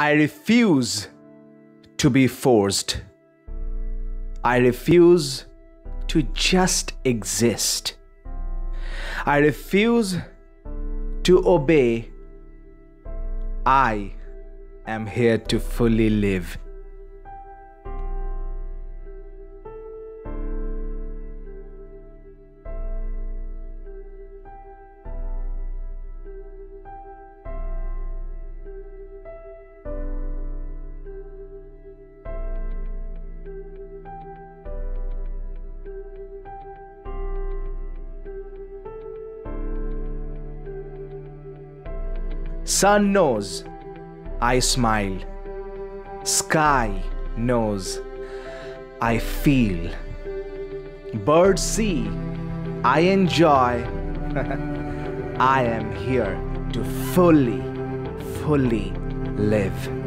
I refuse to be forced. I refuse to just exist. I refuse to obey. I am here to fully live. Sun knows I smile. Sky knows I feel. Birds see I enjoy. I am here to fully, fully live.